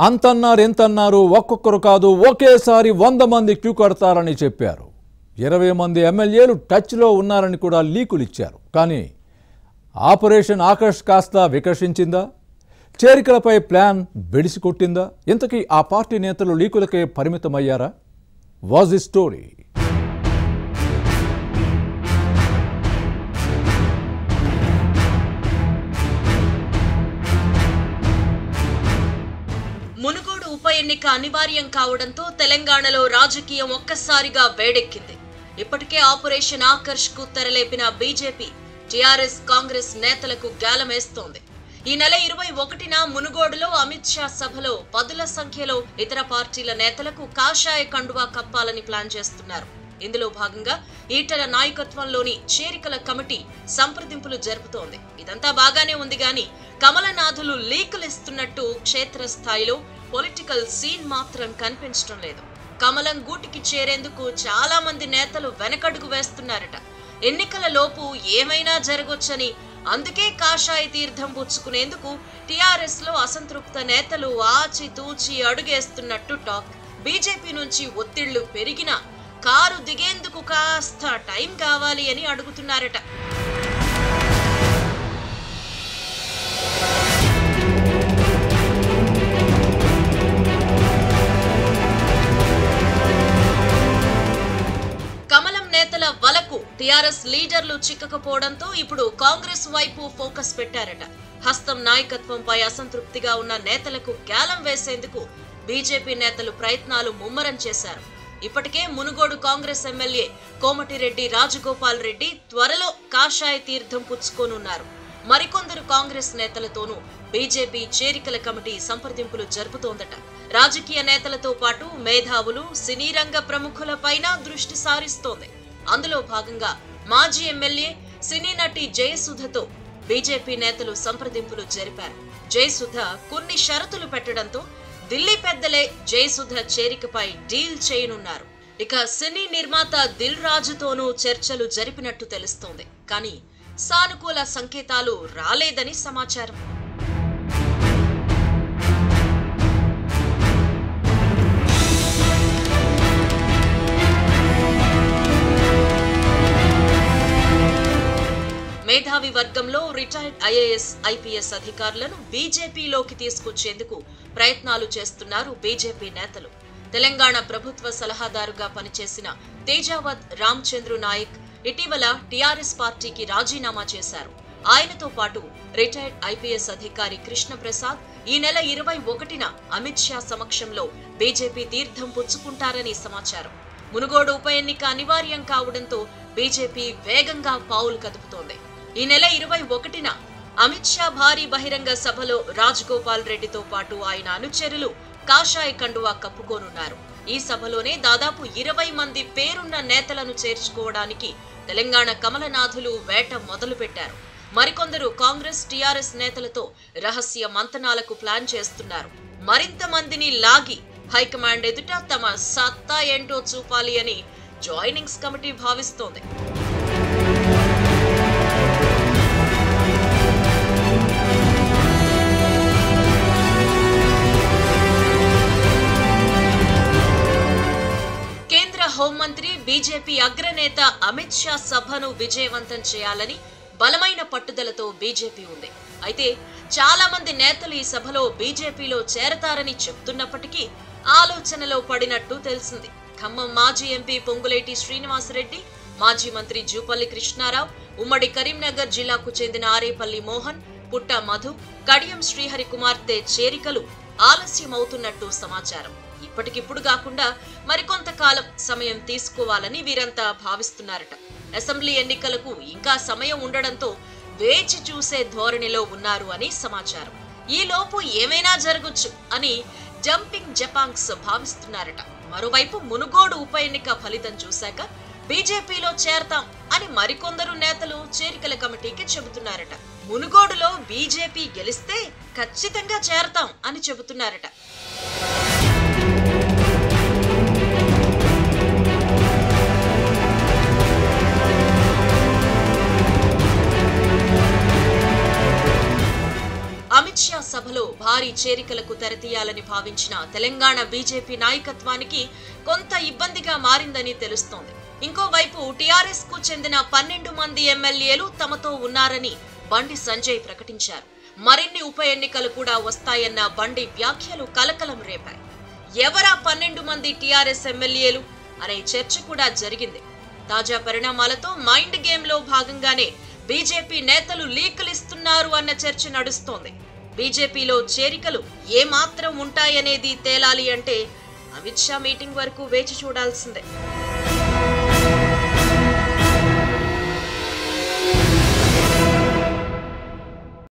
అంతన్నారు ఎంతన్నారు ఒక్కొక్కరు కాదు ఒకేసారి వంద మంది క్యూ కడతారని చెప్పారు. ఇరవై మంది ఎమ్మెల్యేలు టచ్లో ఉన్నారని కూడా లీకులు ఇచ్చారు. కానీ ఆపరేషన్ ఆకర్ష్ కాస్త వికర్షించిందా చేరికలపై ప్లాన్ బెడిసి కొట్టిందా? ఇంతకీ ఆ పార్టీ నేతలు లీకులకే పరిమితమయ్యారా? What's the story. ఎన్నిక అనివార్యం కావడంతో తెలంగాణలో రాజకీయం ఒక్కసారిగా వేడెక్కింది. ఇప్పటికే ఆపరేషన్ ఆకర్ష్కు తెరలేపిన బీజేపీ టీఆర్ఎస్ కాంగ్రెస్ నేతలకు గాలమేస్తోంది. ఈ నెల ఇరవై ఒకటిన మునుగోడులో అమిత్ షా సభలో పదుల సంఖ్యలో ఇతర పార్టీల నేతలకు కాషాయ కండువా కప్పాలని ప్లాన్ చేస్తున్నారు. ఇందులో భాగంగా ఈటల నాయకత్వంలోని చేరికల కమిటీ సంప్రదింపులు జరుపుతోంది. ఇదంతా బాగానే ఉంది గాని కమలనాథులు లీకులు ఇస్తున్నట్టు క్షేత్రస్థాయిలో పొలిటికల్ సీన్ మాత్రం కనిపించడం లేదు. కమలం గూటికి చేరేందుకు చాలా మంది నేతలు వెనకడుగు వేస్తున్నారట. ఎన్నికల లోపు ఏమైనా జరగొచ్చని అందుకే కాషాయ తీర్థం పుచ్చుకునేందుకు టీఆర్ఎస్లో అసంతృప్త నేతలు ఆచి తూచి అడుగేస్తున్నట్టు టాక్. బీజేపీ నుంచి ఒత్తిళ్ళు పెరిగినా కారు దిగేందుకు కాస్త టైం కావాలి అని అడుగుతున్నారట. కమలం నేతల వలకు టీఆర్ఎస్ లీడర్లు చిక్కకపోవడంతో ఇప్పుడు కాంగ్రెస్ వైపు ఫోకస్ పెట్టారట. హస్తం నాయకత్వంపై అసంతృప్తిగా ఉన్న నేతలకు గ్యాలం వేసేందుకు బీజేపీ నేతలు ప్రయత్నాలు ముమ్మరం చేశారు. ఇప్పటికే మునుగోడు కాంగ్రెస్ ఎమ్మెల్యే కోమటిరెడ్డి రాజగోపాల్ రెడ్డి త్వరలో కాషాయ తీర్థం పుచ్చుకోనున్నారు. మరికొందరు కాంగ్రెస్ నేతలతోనూ బీజేపీ చేరికల కమిటీ సంప్రదింపులు జరుపుతోందట. రాజకీయ నేతలతో పాటు మేధావులు సినీ రంగ ప్రముఖులపైన దృష్టి సారిస్తోంది. అందులో భాగంగా మాజీ ఎమ్మెల్యే సినీ నటి జయసుధతో బీజేపీ నేతలు సంప్రదింపులు జరిపారు. జయసుధ కొన్ని షరతులు పెట్టడంతో ఢిల్లీ పెద్దలే జయసుధ చేరికపై డీల్ చేయనున్నారు. ఇక సినీ నిర్మాత దిల్ రాజుతోనూ చర్చలు జరిపినట్టు తెలుస్తోంది. కానీ సానుకూల సంకేతాలు రాలేదని సమాచారం. మేధావి వర్గంలో రిటైర్డ్ ఐఏఎస్ ఐపీఎస్ అధికారులను బీజేపీలోకి తీసుకొచ్చేందుకు ప్రయత్నాలు చేస్తున్నారు బీజేపీ నేతలు. తెలంగాణ ప్రభుత్వ సలహాదారుగా పనిచేసిన తేజావత్ రామచంద్రు నాయక్ ఇటీవల టీఆర్ఎస్ పార్టీకి రాజీనామా చేశారు. ఆయనతో పాటు రిటైర్డ్ ఐపీఎస్ అధికారి కృష్ణప్రసాద్ ఈ నెల ఇరవై ఒకటిన అమిత్ షా సమక్షంలో బీజేపీ తీర్థం పుచ్చుకుంటారని సమాచారం. మునుగోడు ఉప ఎన్నిక అనివార్యం కావడంతో బీజేపీ వేగంగా పావులు కదుపుతోంది. ఈ నెల ఇరవై ఒకటిన అమిత్ షా భారీ బహిరంగ సభలో రాజగోపాల్ రెడ్డితో పాటు ఆయన అనుచరులు కాషాయ కండువా కప్పుకోనున్నారు. ఈ సభలోనే దాదాపు ఇరవై మంది పేరున్న నేతలను చేర్చుకోవడానికి తెలంగాణ కమలనాథులు వేట మొదలుపెట్టారు. మరికొందరు కాంగ్రెస్ టీఆర్ఎస్ నేతలతో రహస్య మంతనాలకు ప్లాన్ చేస్తున్నారు. మరింత మందిని లాగి హైకమాండ్ ఎదుట తమ సత్తా ఏంటో చూపాలి అని జాయినింగ్స్ కమిటీ భావిస్తోంది. బీజేపీ అగ్రనేత అమిత్ షా సభను విజయవంతం చేయాలని బలమైన పట్టుదలతో బీజేపీ ఉంది. అయితే చాలా మంది నేతలు ఈ సభలో బీజేపీలో చేరతారని చెప్తున్నప్పటికీ ఆలోచనలో పడినట్టు తెలిసింది. ఖమ్మం మాజీ ఎంపీ పొంగులేటి శ్రీనివాసరెడ్డి మాజీ మంత్రి జూపల్లి కృష్ణారావు ఉమ్మడి కరీంనగర్ జిల్లాకు చెందిన ఆరేపల్లి మోహన్ పుట్ట మధు కడియం శ్రీహరి కుమార్తె చేరికలు ఆలస్యమవుతున్నట్టు సమాచారం. ఇప్పటికిప్పుడు కాకుండా మరికొంతకాలం సమయం తీసుకోవాలని వీరంతా భావిస్తున్నారట. అసెంబ్లీ ఎన్నికలకు ఇంకా సమయం ఉండడంతో వేచి చూసే ధోరణిలో ఉన్నారు అని సమాచారం. ఈ లోపు ఏమైనా జరగొచ్చు అని జంపింగ్ జపాంగ్స్ భావిస్తున్నారట. మరోవైపు మునుగోడు ఉప ఎన్నిక ఫలితం చూశాక బీజేపీలో చేరతాం అని మరికొందరు నేతలు చేరికల కమిటీకి చెబుతున్నారట. మునుగోడులో బీజేపీ గెలిస్తే ఖచ్చితంగా చేరతాం అని చెబుతున్నారట. చేరికలకు తెరతీయాలని భావించిన తెలంగాణ బీజేపీ నాయకత్వానికి కొంత ఇబ్బందిగా మారిందని తెలుస్తోంది. ఇంకోవైపు టీఆర్ఎస్కు చెందిన పన్నెండు మంది ఎమ్మెల్యేలు తమతో ఉన్నారని బండి సంజయ్ ప్రకటించారు. మరిన్ని ఉప ఎన్నికలు కూడా వస్తాయన్న బండి వ్యాఖ్యలు కలకలం రేపాయి. ఎవరా పన్నెండు మంది టీఆర్ఎస్ ఎమ్మెల్యేలు? అనే చర్చ కూడా జరిగింది. తాజా పరిణామాలతో మైండ్ గేమ్లో భాగంగానే బీజేపీ నేతలు లీకులిస్తున్నారు అన్న చర్చ నడుస్తోంది. బీజేపీలో చేరికలు ఏమాత్రం ఉంటాయనేది తేలాలి అంటే అమిత్ షా మీటింగ్ వరకు వేచి చూడాల్సిందే.